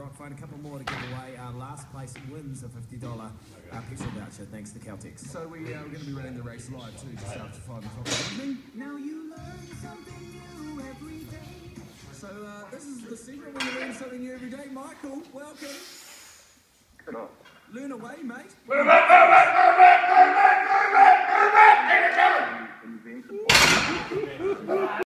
Rock. Find a couple more to give away. Uh, last place wins a $50 uh, petrol voucher thanks to Caltex. So we, uh, we're going to be running the race live too, just after 5 o'clock in the evening. Now you learn something new every day. So uh, this is the secret when you learn something new every day. Michael, welcome. Good on. Learn away, mate.